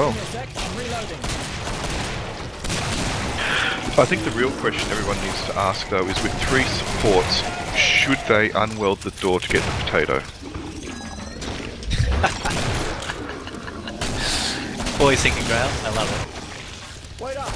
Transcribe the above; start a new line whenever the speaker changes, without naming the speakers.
well. I think the real question everyone needs to ask though is with three supports, should they unweld the door to get the potato?
Boys thinking ground. I love it.
Wait up,